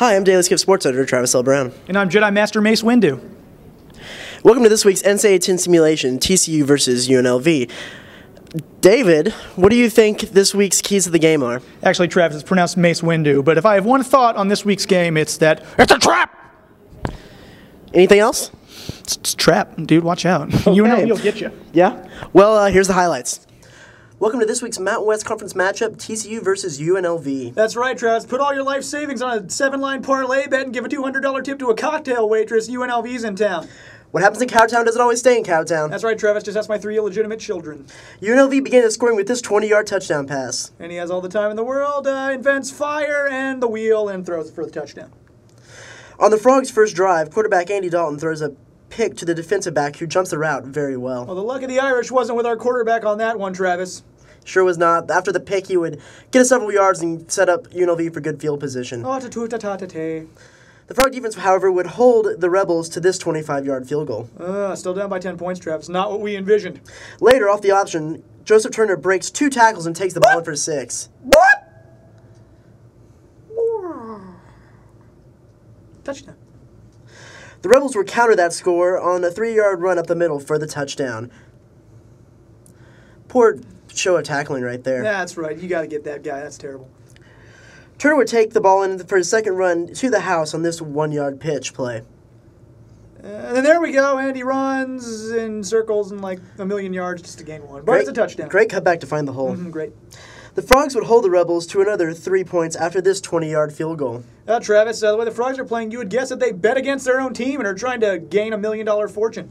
Hi, I'm Daily Skiff Sports Editor Travis L. Brown. And I'm Jedi Master Mace Windu. Welcome to this week's NCAA 10 simulation, TCU versus UNLV. David, what do you think this week's keys of the game are? Actually, Travis, it's pronounced Mace Windu, but if I have one thought on this week's game, it's that it's a trap! Anything else? It's, trap, dude, watch out. UNLV will get you. Yeah? Well, uh, here's the highlights. Welcome to this week's Mountain West Conference matchup, TCU versus UNLV. That's right, Travis. Put all your life savings on a seven line parlay bet and give a $200 tip to a cocktail waitress. UNLV's in town. What happens in Cowtown doesn't always stay in Cowtown. That's right, Travis. Just ask my three illegitimate children. UNLV began his scoring with this 20 yard touchdown pass. And he has all the time in the world, uh, invents fire and the wheel, and throws it for the touchdown. On the Frogs' first drive, quarterback Andy Dalton throws a pick to the defensive back who jumps the route very well. Well, the luck of the Irish wasn't with our quarterback on that one, Travis. Sure was not. After the pick, he would get us several yards and set up UNLV for good field position. The Frog defense, however, would hold the Rebels to this 25 yard field goal. Uh, still down by 10 points, Travis. Not what we envisioned. Later, off the option, Joseph Turner breaks two tackles and takes the ball in for six. What? Touchdown. The Rebels would counter that score on a three yard run up the middle for the touchdown. Poor show of tackling right there. That's right. You got to get that guy. That's terrible. Turner would take the ball in for his second run to the house on this one yard pitch play. And then there we go. And he runs in circles and like a million yards just to gain one. But it's a touchdown. Great cutback to find the hole. Mhm, great. The Frogs would hold the Rebels to another three points after this 20 yard field goal. Uh, Travis, uh, the way the Frogs are playing, you would guess that they bet against their own team and are trying to gain a million dollar fortune.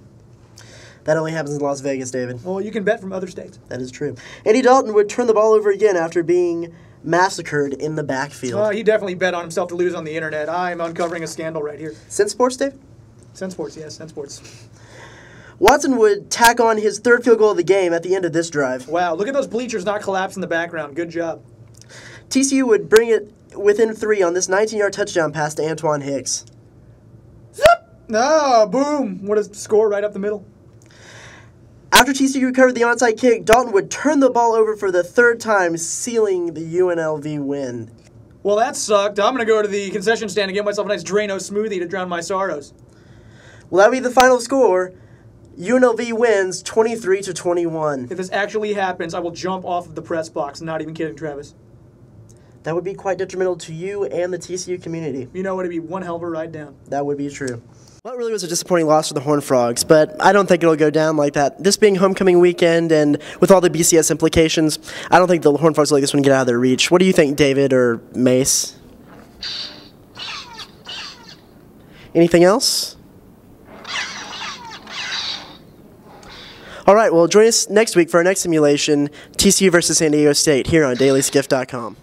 That only happens in Las Vegas, David. Well, you can bet from other states. That is true. Andy Dalton would turn the ball over again after being massacred in the backfield. Uh, he definitely bet on himself to lose on the internet. I'm uncovering a scandal right here. Sin Sports, Dave? Sen Sports, yes, Sen Sports. Watson would tack on his third field goal of the game at the end of this drive. Wow, look at those bleachers not collapse in the background. Good job. TCU would bring it within three on this 19 yard touchdown pass to Antoine Hicks. Ah, boom. What a score right up the middle. After TCU recovered the onside kick, Dalton would turn the ball over for the third time, sealing the UNLV win. Well, that sucked. I'm going to go to the concession stand and get myself a nice Drano smoothie to drown my sorrows. Will that be the final score? UNLV wins 23 to 21. If this actually happens, I will jump off of the press box. Not even kidding, Travis. That would be quite detrimental to you and the TCU community. You know, what it'd be one hell of a ride down. That would be true. Well, it really was a disappointing loss for the Horned Frogs, but I don't think it'll go down like that. This being homecoming weekend and with all the BCS implications, I don't think the Horned Frogs will let this one get out of their reach. What do you think, David or Mace? Anything else? All right, well, join us next week for our next simulation TCU versus San Diego State here on dailyskiff.com.